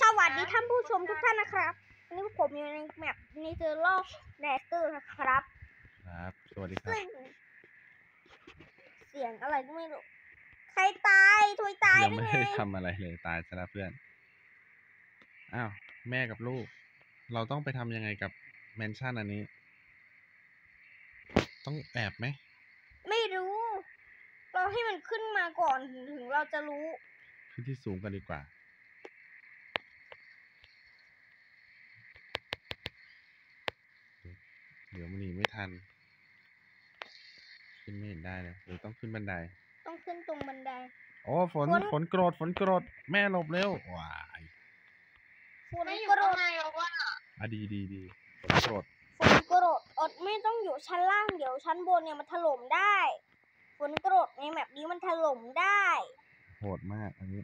สวัสดีท่านผู้ชมทุกท่านนะครับวันนี้ผมอยู่ใน map Natural Disaster นะครับ ครับ สวัสดีครับ ซึ่งเสียงอะไรก็ไม่รู้ ใครตายทวยตายยังได้ไม่ไงได้ทำอะไรเลยตายซะแล้วเพื่อน อ้าว แม่กับลูก เราต้องไปทำยังไงกับแมนชั่นอันนี้ ต้องแอบไหม ไม่รู้ เราให้มันขึ้นมาก่อนถึงเราจะรู้ ขึ้นที่สูงกันดีกว่า เดี๋ยวมันหนีไม่ทัน ขึ้นไม่เห็นได้เลยหรือต้องขึ้นบันได ต้องขึ้นตรงบันได โอ้ฝนฝน ฝนโกรธฝนโกรธแม่หลบเร็วว้ายฝนไม่อยู่กรข้างดในหรอกว่าอะดีดีดีฝนโกรธฝนกรดอดไม่ต้องอยู่ชั้นล่างเดี๋ยวชั้นบนเนี่ยมันถล่มได้ฝนกรดใน map นี้มันถล่มได้โหดมากอันนี้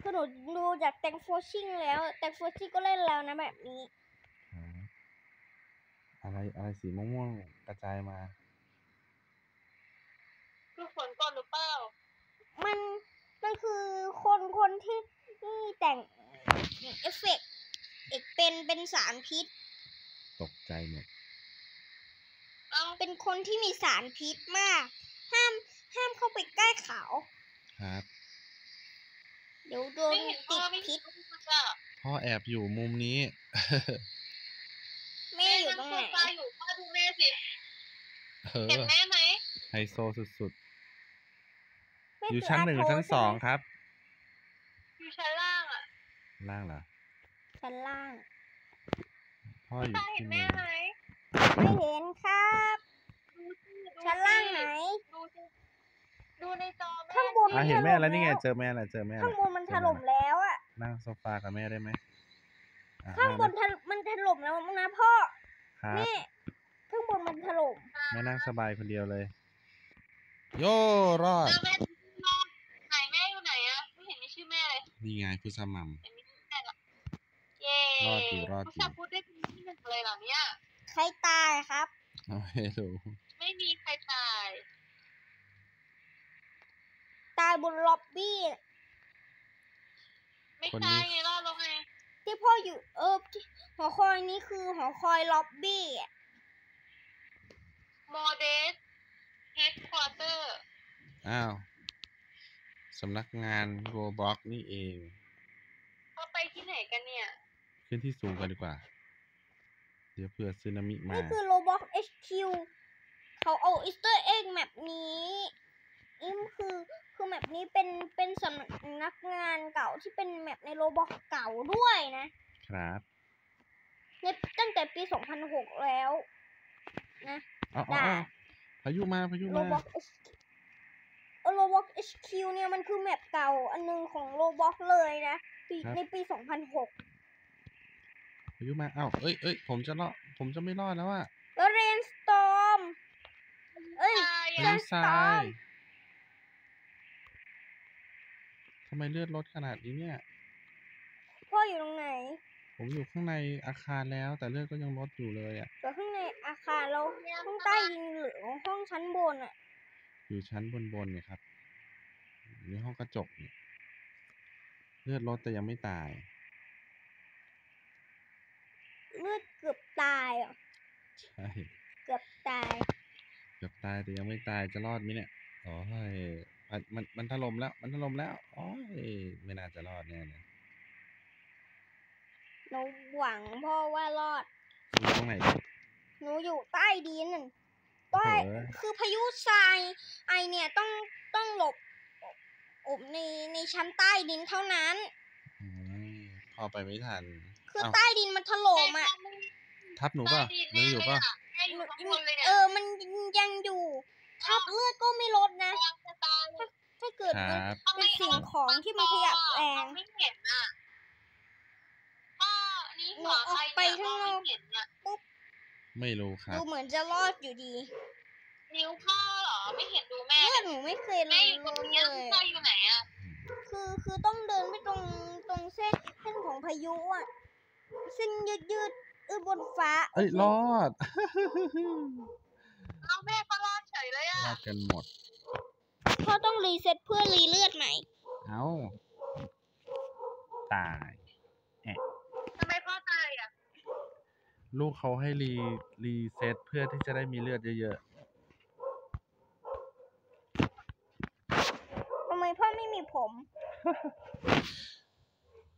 คือหนูดูจากแตงโฟชิ่งแล้วแตงโฟชิ่งก็เล่นแล้วนะแบบนี้อ่า อะไรอะไรสีม่วงๆกระจายมา คือฝนก่อนหรือเปล่ามันมันคือคนคนที่ที่แต่งเอฟเฟกต์เอกเป็นเป็นสารพิษ ตกใจหมดเอ้าเป็นคนที่มีสารพิษมาก ห้ามห้ามเข้าไปใกล้เขา ครับเดี๋ยวโดนไม่เห็นพ่ติอดไม่พิเห็ษ นลูกอะพ่อแอบอยู่มุมนี้ แม่อยู่ตรงไหนโซฟาอยู่พ่อดูแม่สิ เออเห็นแม่ไหมไฮโซสุดแม่ๆอยู่คืชั้นหนึ่งหรือโทชั้นสองใช่ไหมครับ อยู่ชั้นล่างอะล่างเหรอ ชั้นล่าง พ่ออยู่ตาเห็ที่นมืแม่อไหมไม่เห็นครับ ดูสิดูสิชั้นล่างไหน ดูสิดูในจอแม่ข้างบน อะเห็นแม่แล้วนี่ไงถล่มแล้วเจอแม่แล้วเจอแม่แล้วข้างบนมันเจถอแล่มแล้วอะนั่งโซฟากับแม่ได้ไหมอะ ข้างบนนั่ถลมันถล่มแล้วนะพ่อครับแม่ข้างบนมันถล่มแม่นั่งสบายคนเดียวเลย โยรอดเจอแม่ไหนแม่อยู่ไหนอะไม่เห็นมีชื่อแม่เลยนี่ไงผู้สมัม เห็นมีชื่อแม่ละเย้รอดอยู่รอดอยู่ผู้ชายพูดได้เป็นที่หนึ่งเลยเหรอเนี่ยใครตายครับเอาให้ดูไม่มีใครตาย ตายบนล็อบบี้ ไม่ตายไงรอดแล้วไง ที่พ่ออยู่เออที่หอคอยนี้คือหอคอยล็อบบี้อะRoblox Headquartersอ้าวสำนักงาน Roblox นี่เองเขาไปที่ไหนกันเนี่ย ขึ้นที่สูงกันดีกว่า เดี๋ยวเผื่อสึนามิมา นี่คือ Roblox HQ เขาเอา Easter egg map นี้อิมคือ คือ map นี้เป็นเป็นสำนักงานเก่าที่เป็น map ใน Roblox เก่าด้วยนะครับในตั้งแต่ปี 2006 แล้วนะเอาเอาได้เอาพายุมาพายุโรมาบอก HQ โรบอก HQ เนี่ยมันคือแมปเก่าอันหนึงของโรบอกเลยนะปีในปี 2006 พายุมาเอ้าเอ้ยเอ้ยผมจะรอดผมจะไม่รอดแล้วอะแล้วเรนสตอมเอ้ยตายพาอะยุทราย ทำไมเลือดลดขนาดนี้เนี่ย พ่ออยู่ตรงไหน ผมอยู่ข้างในอาคารแล้ว แต่เลือดก็ยังลดอยู่เลยอะอยู่ข้างในอาคารเราห้องใต้ดินหรือห้องชั้นบนอะอยู่ชั้นบนบนๆเนี่ยครับอยู่ในห้องกระจกเนี่ยเลือดลดแต่ยังไม่ตาย เลือดเกือบตายอะใช่ เกือบตาย เกือบตายแต่ยังไม่ตายจะรอดไหมเนี่ยโอ้ย มันมันมันถล่มแล้ว มันถล่มแล้วโอ้ยไม่น่าจะรอดแน่เลยหนูหวังพ่อว่ารอดอยู่ตรงไหนเนี่ยหนูอยู่ใต้ดินใต้เออคือพายุทรายไอเนี่ยต้องต้องหลบอบในในชั้นใต้ดินเท่านั้นอืมพอไปไม่ทัน คือเอ้าใต้ดินมันถล่มอะทับหนูป่ะหนูอยู่ป่ะแม่อยู่ข้างบนเลยเนี่ยเออ มันยังอยู่ ทับเลือดก็ไม่ลดนะ กิดคมันรับ เป็นสิ่งของที่มันขยับแรงไม่เห็นอะพ่ออันนี้หัวใครหนูออกไปเนี่ยข้างนอกไม่เห็นอะไม่รู้ครัดูบเหมือนจะรอดอยู่ดีนิ้วพ่อเหรอไม่เห็นดูแม่เลือดหนูไม่เคยลแม่ดอยู่ตรงเลนี้ยพ่ออยู่ไหนอะคือคือต้องเดินไปตรงตรงเส้นเส้นของพายุอะเส้นยืดยืดๆเออบนฟ้าเอ้ยโครอด เอาแม่ก็รอดเฉยเลยอะรอดกันหมด พ่อต้อง reset เพื่อ re เลือดใหม่ เอาตายทำไมพ่อตายอะ ลูกเขาให้ re reset เพื่อที่จะได้มีเลือดเยอะทำไมพ่อไม่มีผม ๆ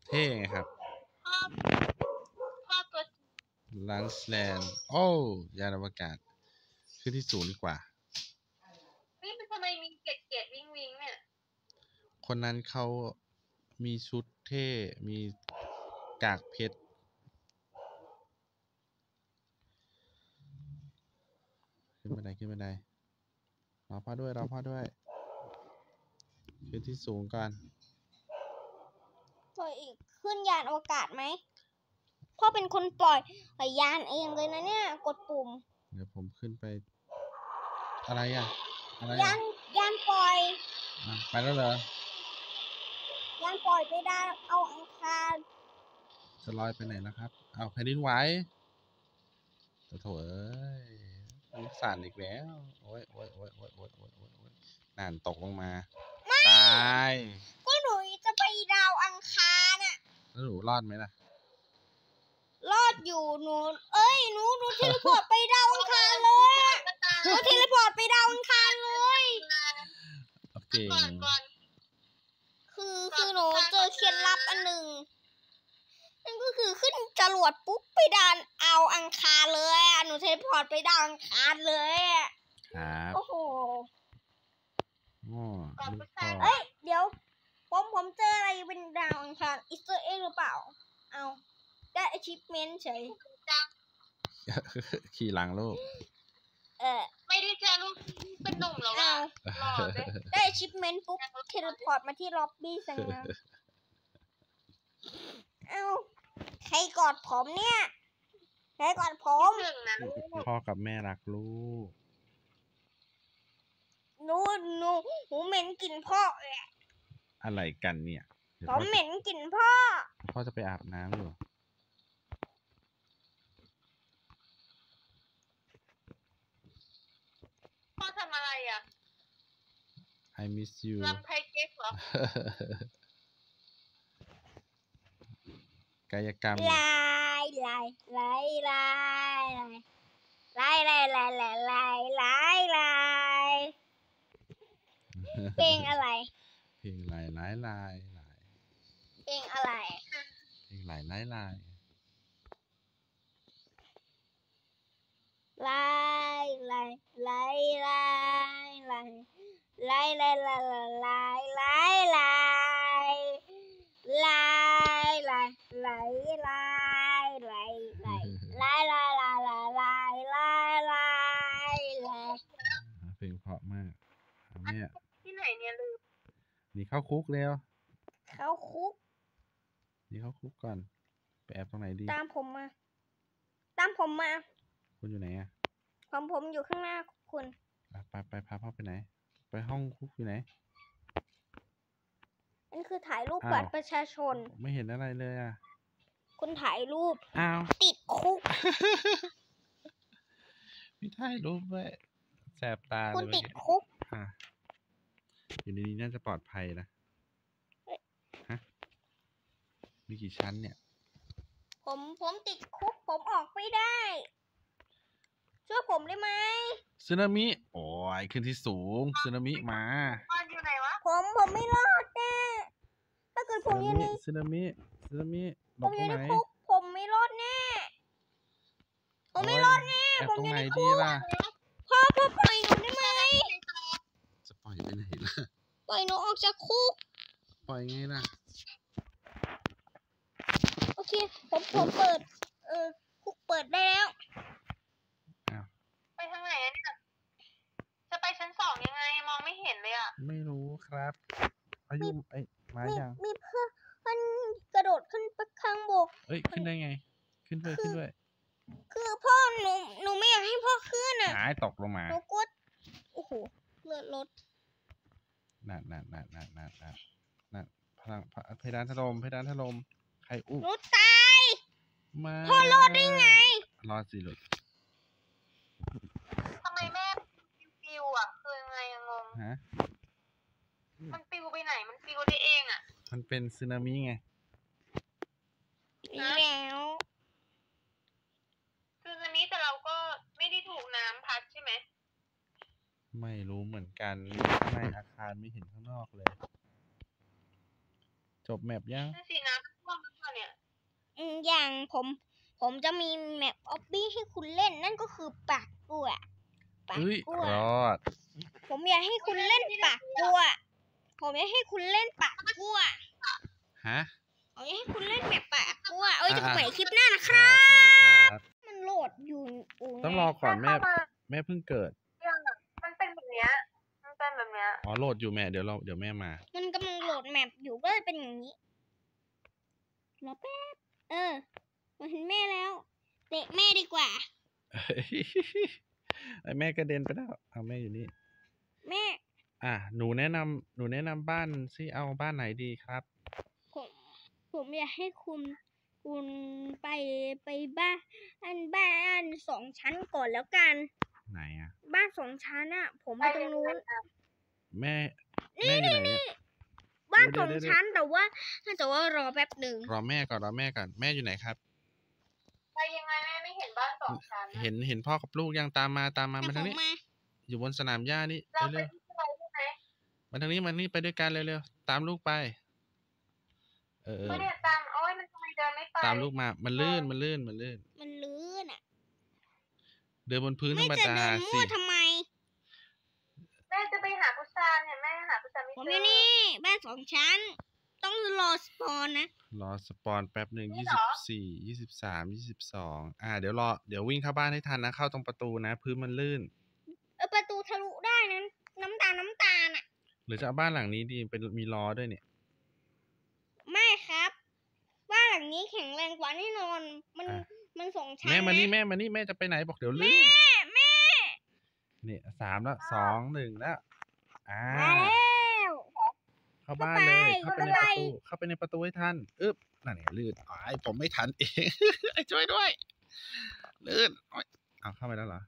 เท่ไงครับพ่อ พ่อตัวลันส์แลนด์โอ้ยานอวกาศขึ้นที่สูงดีกว่า นี่มันทำไมมีเกล็ดเกล็ดวิงวิงเนี่ย คนนั้นเขามีชุดเท่ มีกากเพชร ขึ้นบันไดขึ้นบันไดรอพ่อด้วยรอพ่อด้วยขึ้นที่สูงก่อนพ่ออีกขึ้นยานอวกาศไหมพ่อเป็นคนปล่อยยานเองเลยนะเนี่ย กดปุ่ม เดี๋ยวผมขึ้นไป อะไรอะ อะไรยาอะนยานปล่อย อะไปแล้วเหรอ ยานปล่อยไปดาวเอาอังคารจะลอยไปไหนแล้วครับ เอาแผ่นดินไหวโถ่โถเอ้ยมันสั่นอีกแล้ว โอ้ยโอ้ยโอ้ยโอ้ยโอ้ยโอ้ยโอ้ยโอ้ยนั่นตกลงมา ตาย ก็หนูจะไปดาวอังคารน่ะ แล้วหนูรอดไหมล่ะ รอดอยู่หนู เอ้ย หนูหนู teleport ไปดาวอังคารเลยอะก็ตายหนู teleport ไปดาวอังคารเลย โอเค ก่อนก่อนคือคือหนู เจอเคล็ดลับอันหนึ่งนั่นก็คือขึ้นจรวดปุ๊บไปดานเอาอังคารเลยอะหนู teleport ไปดาวอังคารเลยอะครับโอ้โหอ๋อลูกพ่อเอ้ยเดี๋ยว ผมผมเจออะไรเป็นดาวอังคาร Easter egg หรือเปล่า เอาได้ achievement เฉยจังขี่หลังลูกเออไม่ได้เจอลูกเป็นหนุ่มแล้วเอาอะหล่อเลยได้ achievement ปุ๊บ teleport มาที่ล็อบบี้สังงาน เอาใครกอดผมเนี่ย ใครกอดผมคิดถึงนะลูกพ่อกับแม่รักลูก หนูหนูหนูเหม็นกลิ่นพ่อเอะอะไรกันเนี่ยเดี๋ยวผพ่อมเหม็นกลิ่นพ่อ พ่อจะไปอาบน้ำอยู่ พ่อทำอะไรอะ I miss you ลำไทยเก๊กเหรอ กายกรรมลายลายลายลายลายลายลายลายลายลายลายเพลงอะไร เพลงลายลายลายลายเพลงอะไรเพลงลายลายลายลายลายลายลายลายลายลายลายลาย เข้าคุกเร็วเขาคุกหนีเข้าคุกก่อน ไปแอบตรงไหนดี ตามผมมา ตามผมมา คุณอยู่ไหนอะผมผมอยู่ข้างหน้าคุณอะไปไปพาพ่อไปไหน ไปห้องคุกอยู่ไหนนั่นคือถ่ายรูปอ้าวบัตรประชาชน ไม่เห็นอะไรเลยอะ คุณถ่ายรูป อ้าว ติดคุก ไม่ถ่ายรูปด้วยแสบตา คุเลณยเมื่ติอดกี้คุกอะ อยู่ในนี้น่าจะปลอดภัยนะ ฮะ มีกี่ชั้นเนี่ย ผมผมติดคุกผมออกไม่ได้ ช่วยผมได้ไหมสึนามิ โอ้ยขึ้นที่สูงสึนามิมาพ่ออยู่ไหนวะ ผมผมไม่รอดแน่ถ้าเกิดผสึมอยู่นาในมิสึนามิสึนามิหลผบมตอรยู่งในไหนคุกผมไม่รอดแน่ ผมไม่รอดแน่ แอบผมตรงอยู่ไหนในดีคุกล่ะ พ่อพ่อปล่อยหนูได้ไหมจะปล่อยไปไหนล่ะ ปล่อยหนูออกจากคุก ปล่อยไงล่ะ โอเค ผมผมเปิด เออ คุกเปิดได้แล้ว ไปทางไหนอะเนี่ย จะไปชั้นสองยังไงมองไม่เห็นเลยอะไม่รู้ครับอายุไอ้ยมามียังมีเพื่อนกระโดดขึ้นไปข้างบกเอ้ย ขึ้นได้ไง ขึ้นด้วยขึ้นด้วยคือพ่อหนูหนูไม่อยากให้พ่อขึ้นอะหายตกลงมา หนูกดโอ้โหเลือดรถ นั่นนั่นนั่นนั่นนั่นนั่นนั่นพลังพเพดานถล่มเพดานถล่มใครอุ้มหนูตายมาพ่อรอดได้ไง รอดสิลูกทำไมแม่ปิวๆอะคือยังไงอะงงฮะมันปิวไปไหนมันปิวได้เองอะ มันเป็นสึนามิไงแล้ว คืออันนี้แต่เราก็ไม่ได้ถูกน้ำพัดใช่ไหม ไม่รู้เหมือนกันข้างในอาคารไม่เห็นข้างนอกเลย จบแมปยังนั่นสิน้ำท่วมหรือเปล่าเนี่ย อืมอย่างผมผมจะมีแมปออบบี้ให้คุณเล่นนั่นก็คือปากกลัวปากเฮ้ยกลัวรอด ผมอยากให้คุณเล่นปากกลัวผมอยากให้คุณเล่นปากกลัวฮะผมอยากให้คุณเล่นแบบปากกลัวเอ้ยอะจะอะใหม่คลิปหน้านะคครับรับ สวัสดีครับ มันโหลดอยู่อูต้องรอก่อนแม่เข้ามาแม่เพิ่งเกิด อ๋อโหลดอยู่แม่เดี๋ยวเราเดี๋ยวแม่มา มันกำลังโหลดแมปอยู่ก็เลยเป็นอย่างนี้รอแป๊บเออมาเห็นแม่แล้วเตะแม่ดีกว่าไอแม่กระเด็นไปแล้วเอาแม่อยู่นี่แม่ อะหนูแนะนำหนูแนะนำบ้านซิเอาบ้านไหนดีครับ ผมผมอยากให้คุณคุณไปไปบ้านอันบ้านสองชั้นก่อนแล้วกัน ไหนอะ บ้านสองชั้นอะผมไปตรงนู้น แม่แม่อยู่ไหนเนี่ยบ้านเดี๋สยอวงเดี๋ยวชั้นแต่ว่าแต่ว่ารอแป๊บหนึ่งรอแม่ก่อนรอแม่ก่อนแม่อยู่ไหนครับไปยังไงแม่ไม่เห็นบ้านสองชั้นอะเห็นเห็นพ่อกับลูกยังตามมาตามมาแต่มาผทางมนี้มาอยู่บนสนามหญ้านี่เราไปเร็วที่อะไรใช่ไหมๆมาทางนี้มานี่ไปด้วยกันเร็วๆตามลูกไป เออเออไม่ได้ตามโอ้ยมันทำไมเดินไม่ไปตามลูกมา มันลื่นมันลื่นมันลื่น มันลื่นอะเดินบนพื้นธรไม่รมจะดาเดินสิ มั่วทำไม แม่จะไปหาพุทราเนี่ยแม่หาพุทราไม่ ผม เจ อยู่ อ นี่ บ้านสองชั้นต้องรอ spawn นะ รอ spawn แป๊บหนึ่งนี่ยี่สิบสี่ยี่สิบสามยี่สิบสองอ่า เดี๋ยวรอ เดี๋ยววิ่งเข้าบ้านให้ทันนะ เข้าตรงประตูนะ พื้นมันลื่น เออประตูทะลุได้นั้น น้ำตาลน้ำตาลอะหรือจะเอาบ้านหลังนี้ดี เป็นมีล้อด้วยเนี่ย ไม่ครับ บ้านหลังนี้แข็งแรงกว่าแน่นอน มันอะ มันสองชั้นแม่มานี่นะแม่มานี่แม่จะไปไหนบอกเดี๋ยวลื่น แม่แม่นี่สามแล้วสองหนึ่งแล้ว อ่า มาแล้ว เข้าบ้านเลย เข้าเข้าไปไปในประตู เข้าไปในประตูให้ทันอึ๊บนั่นไงลื่นอ๋อไอผมไม่ทันเองไอ้ช่วยด้วย ลื่นโอ๊ยเอาเข้าไปแล้วเหรอ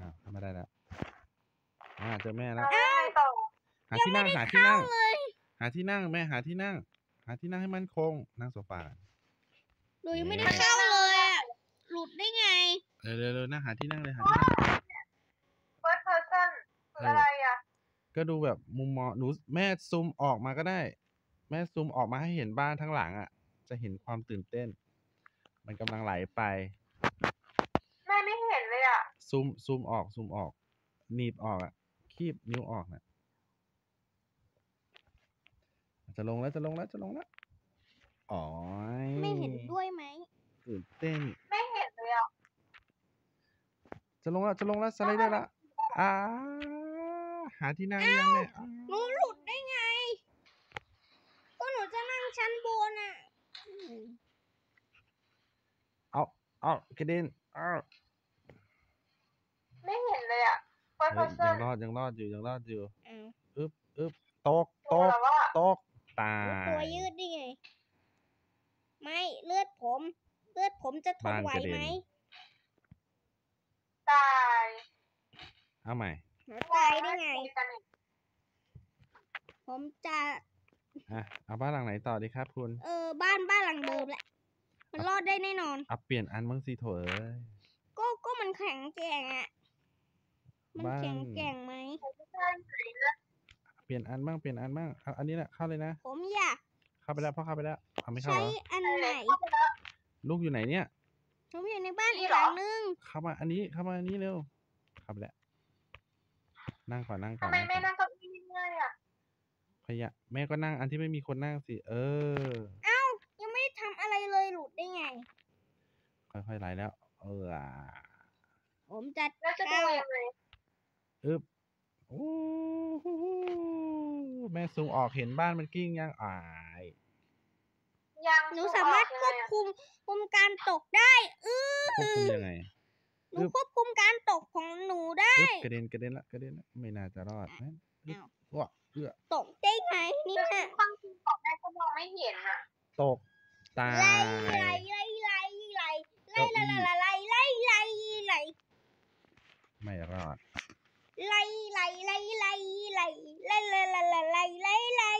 อ้าวเข้ามาได้แล้วอ่าเจอแม่แล้วเราไม่ไปต่อหาที่นั่งหาที่นั่งเลยหาที่นั่งแม่หาที่นั่ง หาที่นั่งให้มันคง นั่งโซฟาหนูยังไม่ได้เข้าเลยอะหลุดได้ไง เร็วเร็วเร็วนั่งหาที่นั่งเลยหาที่นั่งเ first person คืออะไรอะ ก็ดูแบบมุมมองหนูแม่ซูมออกมาก็ได้ แม่ซูมออกมาให้เห็นบ้านทั้งหลังอะ จะเห็นความตื่นเต้น มันกำลังไหลไป แม่ไม่เห็นเลยอะ ซูมซูมออกซูมออก หนีบออกอะ คีบนิ้วออกน่ะ จะลงแล้วจะลงแล้วจะลงแล้วอ๋อไม่เห็นด้วยไหม ตื่นเต้น ไม่เห็นเลยอะ จะลงแล้วจะลงแล้วสไลเดอร์ละอ่า หาที่นั่งหรือยังแม่อ้าวหนูหลุดได้ไง ก็หนูจะนั่งชั้นบนอะอืมเอาเอากระเด็นเอา ไม่เห็นเลยอะเฟิร์สเพเฮ้ยยังรอดยังรอดอยู่ยังรอดอยู่เอาอึ๊บอึ๊บตกตตัวกแล้วว่าตกตาหนูตัวยยืดได้ไง ไม่เลือดผม เลือดผมจะทนบ้านไหวกระเด็นไหมตายเอาใหม่ หนูตายได้ไง ผมจะ อะเอาบ้านหลังไหนต่อดีครับคุณ เออ บ้านบ้านหลังเดิมแหละ มันรอดได้แน่นอน เอาเปลี่ยนอันบ้างสิโถเอ้ยก็ก็มันแข็งแกร่งอะ มันบ้านแข็งแกร่งไหม เปลี่ยนอันบ้างเปลี่ยนอันบ้างเอาอันนี้แหละเข้าเลยนะผมอยากเข้าไปแล้วพ่อเข้าไปแล้วเอาไม่เข้าใช้เหรออันไหน ลูกอยู่ไหนเนี่ย ผมอยู่ในบ้านนี่อีกเหหรอลังนึง เข้ามาอันนี้เข้ามาอันนี้เร็วเข้าไปแล้ว นั่งก่อนนั่งก่อทำนไมนั่งแม่ก่อนนั่งเก้าอี้เมื่อยอะพยะแม่ก็นั่งอันที่ไม่มีคนนั่งสิ เออยังไม่ได้ทำอะไรเลยหลุดได้ไง ค่อยๆไหลแล้ว เอออะผมจะแล้วจะดูเข้ายังไงอึบโอ้โหแม่ซูมออกเห็นบ้านมันกิ้งยังอายยังหนูสามารถควบคุมคุมการตกได้ อือควบคุมยังไง หนูควบคุมการตกของหนูได้อึบกระเด็นกระเด็นละกระเด็นละไม่น่าจะรอดนะอึบอ้าวว้าเอื้อตกได้ไงเนี่แต่ยความจริงของแม่ก็มองไม่เห็นอะ ตกตาไล่ยไล่ไล่ไล่ไล่เก้าไล่อี้ไล่ไล่ไล่ไล่ไล่ไม่รอดไล่ไล่ไล่ไล่ไล่ไล่ไล่ไล่ไล่ไล่ไล่ไล่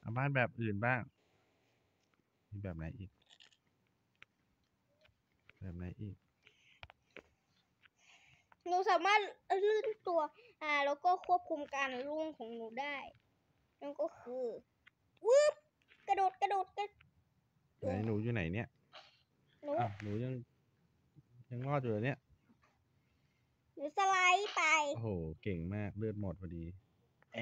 เอาบ้านแบบอื่นบ้าง มีแบบไหนอีก แบบไหนอีก หนูสามารถลื่นตัว อ่า แล้วก็ควบคุมการล่วงของหนูได้นั่นก็คือวืบกระโดดกระโดดกระไหนหนูอยู่ไหนเนี่ยหนูอ้าวหนูยังยังรอดอยู่เหรอเนี่ย หนูสไลด์ไป โอ้โห เก่งมากเลือดหมดพอดีแอ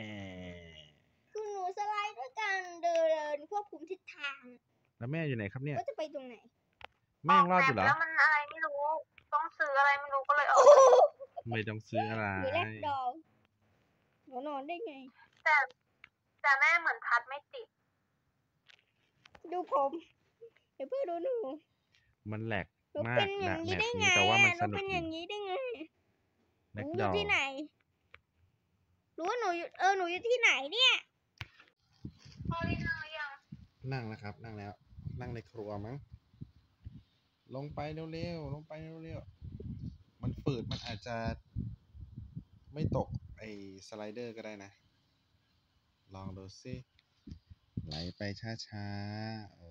คือหนูสไลด์ด้วยการเดินควบคุมทิศทาง แล้วแม่อยู่ไหนครับเนี่ย ก็จะไปตรงไหน แม่ยังรอดอยู่เหรอ แล้วมันอะไรไม่รู้ ต้องซื้ออะไรไม่รู้ก็เลยเอาไม่ต้องซื้ออะไร หนูแลกดอลหนูนอนได้ไง แต่แต่แม่เหมือนพัดไม่ติด ดูผมเดี๋ยวเพื่อดูหนูมันแหลกหนูมาเป็กนอนะย่างแมนี้ปได้ไงนี้แต่ว่ามันอะหสนูนุกเป็นอย่างนี้ได้ไงหแบ็กนูอดยู่อที่ไหน รู้ว่าหนูอยู่เออหนูอยู่ที่ไหนเนี่ยพ่อได้นั่งหรือยังนั่งแล้วครับ นั่งแล้ว นั่งในครัวมั้ง ลงไปเร็วๆลงไปเร็วๆมันฝืดมันอาจจะไม่ตกไอ้สไลเดอร์ก็ได้นะ ลองดูสิไหลไปช้าๆโอ้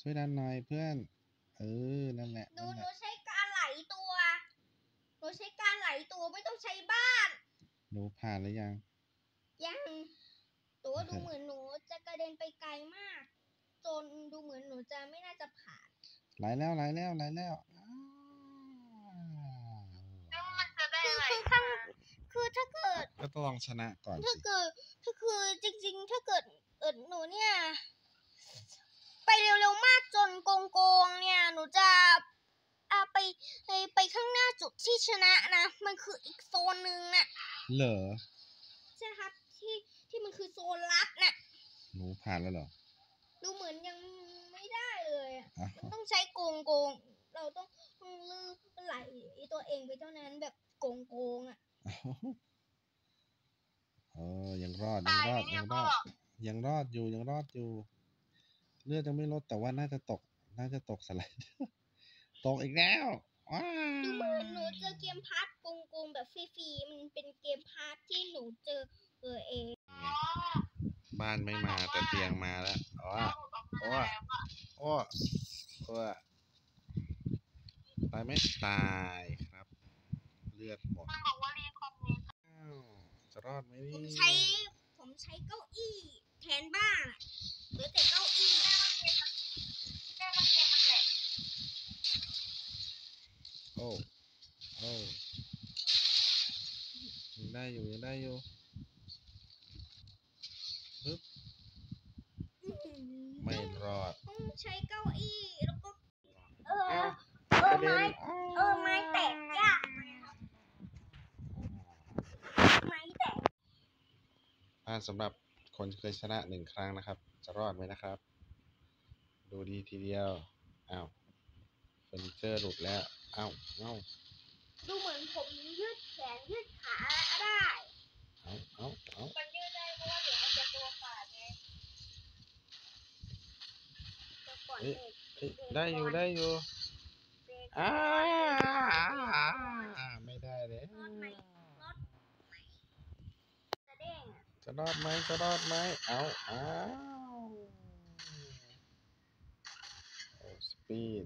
ช่วยดันหน่อยเพื่อน เออ นั่นแหละหนูนั่นหแหนูละใช้การไหลตัวหนูใช้การไหลตัวไม่ต้องใช้บ้านหนูผ่านหรือยัง ยังแต่ว่าโอเคดูเหมือนหนูจะกระเด็นไปไกลมาก จนดูเหมือนหนูจะไม่น่าจะผ่านไหลแล้วไหลแล้วไหลแล้วอ้าวแล้วมันจะได้คืออะไรคือข้างคือถ้าเกิด ก็ต้องลองชนะก่อนถ้าสิเกิดถ้าคือจริง ๆ ถ้าเกิดเอิดหนูเนี่ย ไปเร็วๆมากจนโกงโกงๆเนี่ย หนูจะอ่าไปไปไปข้างหน้าจุดที่ชนะนะ มันคืออีกโซนหนึ่งน่ะเหรอใช่ครับที่ที่มันคือโซนลับน่ะหนูผ่านแล้วเหรอ ดูเหมือนยังไม่ได้เลยอะอ้าวมันต้องใช้โกงโกงๆเราต้องต้องลือไหลตัวเองไปเท่านั้นแบบโกงโกงๆอะเออยังรอดยังตายรไหอมดเนี่ยัยงรพ่ออดยังรอดอยู่ยังรอดอยู่ เลือดยังไม่ลดแต่ว่าน่าจะตก น่าจะตกสไลด์ตกอีกแล้วว้าดูเหมือนหนูเจอเกมพาร์ทโกงโกงๆแบบฟรีๆมันเป็น game pass ที่หนูเจอเออเองอ๋อ บ้านไม่มาแต่เตียงมาแล้วอ๋อเอาออกมาแล้วอะโอ้โอ้ตายไหมตายครับ เลือดหมดมันบอกว่า recommend อ้าวจะรอดไหมผมเนี่ยใช้ผมใช้เก้าอี้แทนบ้านอะเหลือแต่เก้าอี้แม่มันเกมมันแหลกโอ้โอ้ยังได้อยู่ยังได้อยู่ปึ๊บ อื้อหือ ไม่รอด ต้อง ใช้เก้าอี้แล้วก็ เอออ้าวเออกระเด็ไม้นเออไม้แตกยากนะครับไม้แตกอ่าสำหรับคนเคยชนะหนึ่งครั้งนะครับ จะรอดไหมนะครับ ดูดีทีเดียวอ้าวเฟอร์นิเจอร์หลุดแล้วอ้าวเอ้า ดูเหมือนผมยืดแขนยืดขาได้ เอ้าเอ้าเอ้า มันยืดได้เพราะว่าเดี๋ยวมันจะตัวขาดไง แต่ก่อน เอ้ย เด็ก เอ้ย ได้อยู่ได้อยู่อ้าไม่ได้เลยจะรอดไหมจะรอดไหมเอาอ้าว oh speed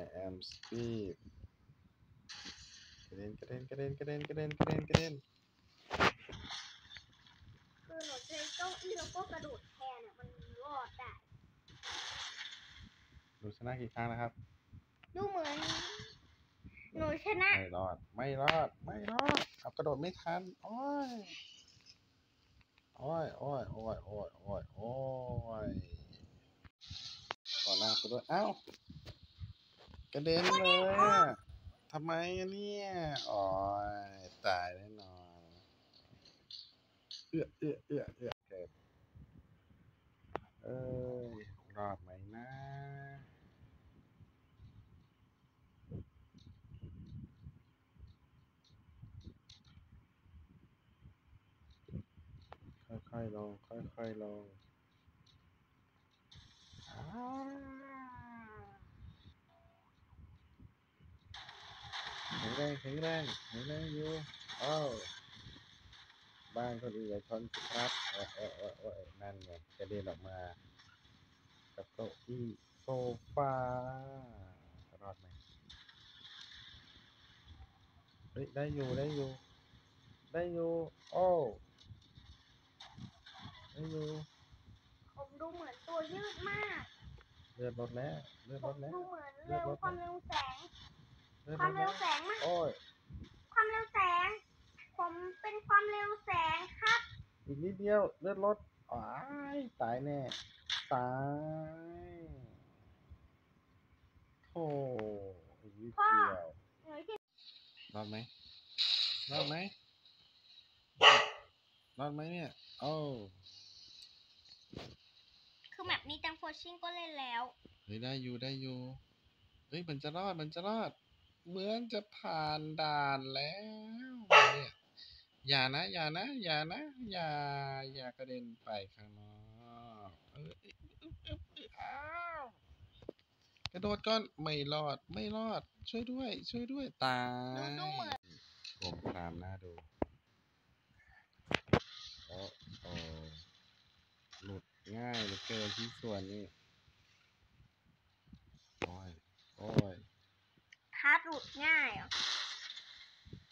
I am speed กระเด็นกระเด็นกระเด็นกระเด็นกระเด็นกระเด็นกระเด็นคือหนูใช้เก้าอี้แล้วก็กระโดดแทนอะมันรอดได้ หนูชนะกี่ครั้งนะครับ ดูเหมือน หนูชนะ ไม่รอด ไม่รอด ไม่รอดเอากระโดดไม่ทัน โอ้ย โอ้ย โอ้ย โอ้ย โอ้ย โอ้ย โอ้ยขอหน้าไปด้วยเอ้ากระเด็นเลยอะทำไมอะเนี่ยโอ้ยตายแน่นอน เอื้อเอื้อเอื้อเอื้อเกิดเอ้ยรอดไหมนะ ค่ อยๆลงค่อยๆลงอ้าวแข็งแรงแข็งแรงแข็งแรงอยู่โอ้าวบ้านคนอื่นอย่าชนสิครับโอ้ยโอ้ยโอ้ยโอ้ยนั่นไงกระเด็นออกมา กับเก้าอี้โซฟารอดไหมเฮ้ยได้อยู่ได้อยู่ได้อยู่โอ้ ได้อยู่ผมดูเหมือนตัวยืดมาก เลือดลดแล้ว เลือดผลมดแล้ว ดูเหมือนเร็วความเร็วแสง เลือดคลวามดเร็แล้ววแสงมาก โอ้ย ความเร็วแสง ผมเป็นความเร็วแสงครับ อีกนิดเดียว เลือดลดอ้ายตายแน่ ตายโอ้อีกนิดเดียว หน่วยที่รอดไหมรอดไหมรอดไหมเนี่ย โอ้ คือแบบนี้จังโฟชิงก็เล่นแล้ว เฮ้ยได้อยู่ได้อยู่ เฮ้ยมันจะรอดมันจะรอด เหมือนจะผ่านด่านแล้วเนี่ยอย่านะอย่านะอย่านะอย่าอย่ากระเด็นไปข้างนอกเอ้ยอ้าวกระโดดก่อนไม่รอดไม่รอด ช่วยด้วย ช่วยด้วยตายดูดูเหมือน ผมครามหน้าดูโอ้โอ้ หลุดง่ายเหลือเกินที่ส่วนนี้โอ้ยโอ้ย part หลุดง่ายเหรอ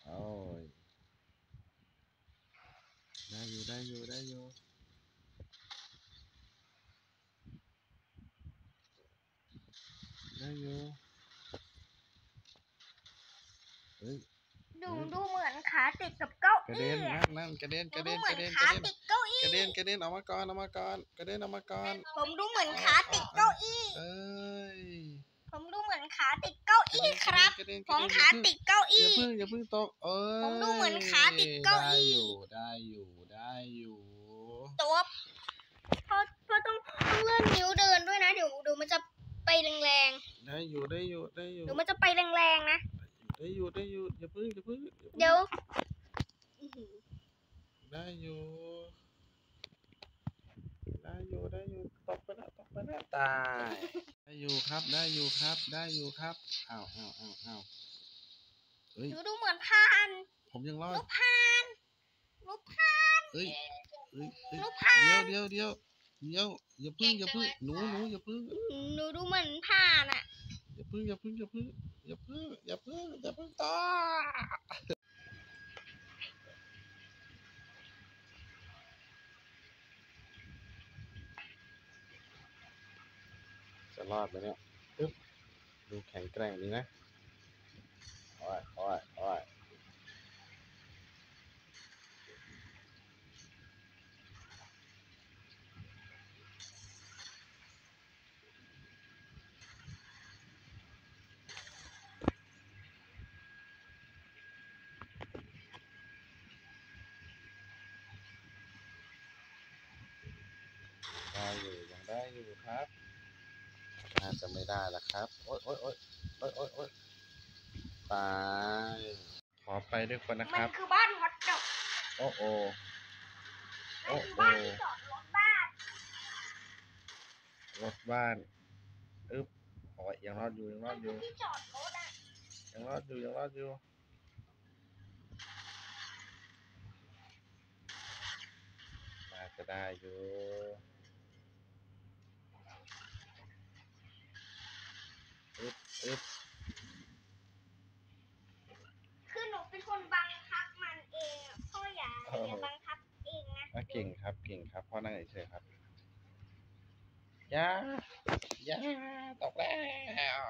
โอ้ยได้อยู่ได้อยู่ได้อยู่ได้อยู่เฮ้ย ดูเฮ้ยดูเหมือนขาติดกับเก้ากระเด็อี้นอะนั่นนั่นกระเด็นกดูระเด็นเหมืกอนระเด็นกระเด็นกระเด็นกระเด็น ดูเหมือนขาติดเก้าอี้ กระเด็นกระเด็นออกมาก่อนออกมาก่อนกระเด็นออกมาก่อนผมดูเหมือนขาติดเก้าอี้ เอ้ยผมดูเหมือนขาติดเก้าอี้ครับ กระเด็นผกระมเด็นขาติดเก้าอย่าอี้เพิ่งอย่าเพิ่งตกเอ้ยผมดูเหมือนขาติดเก้าอี้ ได้อยู่ได้อยู่ได้อยู่ตัวเพราะเพราะต้องต้องเลื่อนนิ้วเดินด้วยนะ เดี๋ยวเดี๋ยวมันจะไปแรงได้อยู่ได้อยู่ได้อๆยู่เดี๋ยวมันจะไปแรงๆนะ ได้อยู่ได้อยู่อย่าเพิ่งอย่าเพิ่งอาพิ่งเดี๋ยวได้อยู่ ได้อยู่ได้อยู่ตกไปแล้วตกไปแล้วตาย ได้อยู่ครับได้อยู่ครับ ได้อยู่ครับอ้าวอ้าวอ้าวอ้าวเฮ้ยหนูดูเหมือนพานผมยังรอลูดกพานลูกพาน เอ้ยเอ้ยเอ้ยลูกพาน เดี๋ยวเดี๋ยวเดี๋ยวเดี๋ยวอย่าเพิ่งอย่าเพิ่งหนูหนูอย่าเพิ่งหนูดูเหมือนพานอะอย่าเพึ่งอย่าพึ่งอย่าพึ่งอย่าพึ่งอย่าพึ่งอย่าพึ่งต่อจะรอดไหมเนี่ยปึ๊บดูแข็งแกร่งดีนะโอ้ยโอ้ยโอ้ย ได้อยู่ยังได้อยู่ครับน่าจะไม่ได้แล้วครับ โอ๊ยโอ๊ยโอ๊ยโอ๊ยโอ๊ยโอ๊ยตายขอไปด้วยคนนะคมัรันบ คือบ้านฮอตดอกโอ้โอนั่นคือบ้านที่จอดรถบ้านรถบ้านอึ๊บโอ้ยยังรอดอยู่ยังรมัอนดอคือยู่ที่จอดรถอะยังรอดอยู่ยังรอดอยู่น่าจะได้อยู่อึ๊บอึ๊บ คือหนูเป็นคนบังคับมันเองอะพ่ออย่าอย่าบังคับเองนะ อะเก่งครับ เก่งครับพ่อนั่งเฉยๆครับอยาอยาตกแล้ว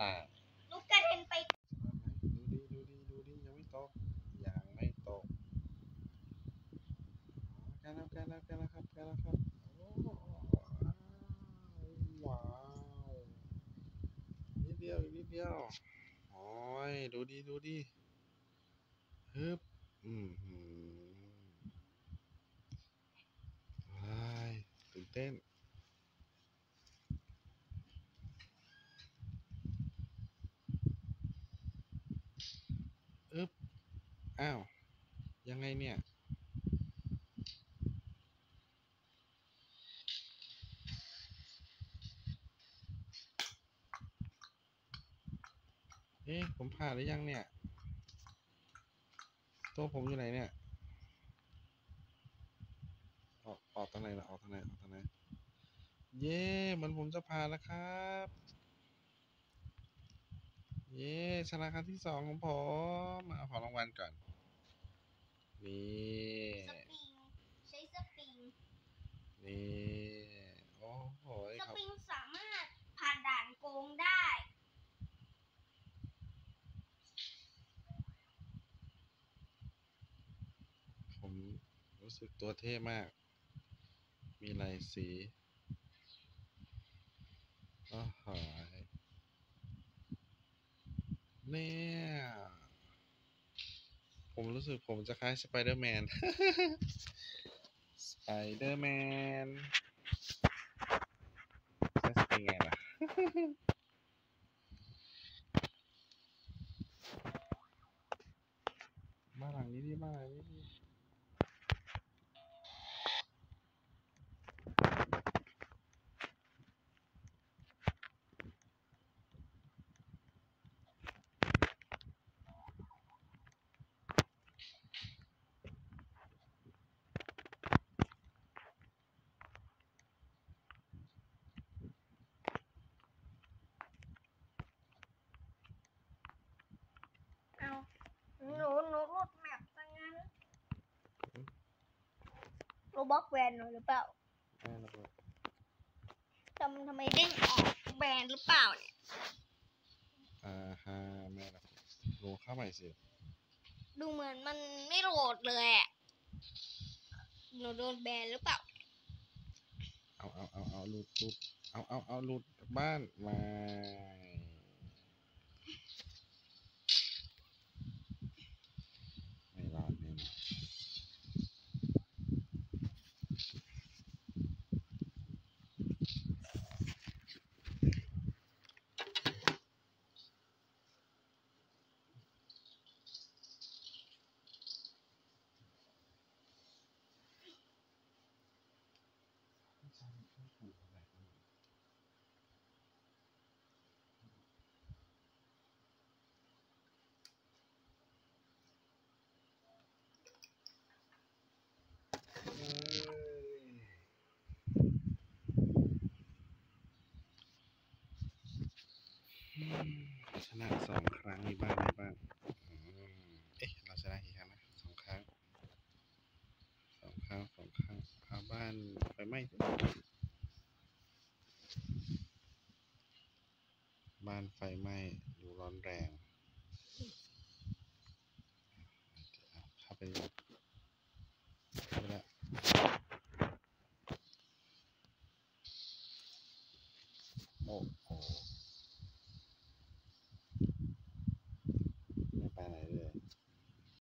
ตายลูกกระเด็นไป ดูดิดูดิดูดิยังไม่ตกยังไม่ตกอ๋อใกล้แล้วใกล้แล้วใกล้แล้วครับใกล้แล้วครับโอ้ว้าวนิดเดียวอีกนิดเดียวโอ้ยดูดิดูดิฮึบอืมหืมว้าย ตื่นเต้นอึ๊บ อ้าว ยังไงเนี่ย เอ๊ะ ผมผ่านหรือยังเนี่ย ตัวผมอยู่ไหนเนี่ย ออกออกทางไหนล่ะออกทางไหนออกทางไหนเย้เหมันผมจะผ่านแล้วครับ เย้ชนะครั้งที่สองของผมเอาของรางวัลก่อนนี่สปริงใช้สปริงนี่โอ้โหสครับปริงสามารถผ่านด่านโกงได้ผมรู้สึกตัวเท่มาก มีลายสีก็หายเนี่ยผมรู้สึกผมจะคล้าย Spider-Man Spider-Man จะเป็นไงล่ะ มาหลังนี้ดิมาหลังนี้ดิเอาหนูหนูรูดแมปซะงั้น โรบอกแวนหนูหรือเปล่าแม่ระเบิดทำทำไมเด้งออกแบนหรือเปล่าเนี่ยอ่าฮะแม่ระเบิดลงเข้าใหม่สิดูเหมือนมันไม่โหลดเลยอะหนูโดนแบนหรือเปล่า เอาเอาเอาเอาหลุดหลุดเอาเอาเอาหลุดจากบ้านมาไม่รอดแน่นอนเอ้ยอืม ชนะสองครั้งมีบ้างมีบ้างอืมเอ๊ะเราชนะกี่ครั้งนะสองครั้งสองครั้งสองครั้งเอาบ้านไฟไหม้สิบ้านไฟไหม้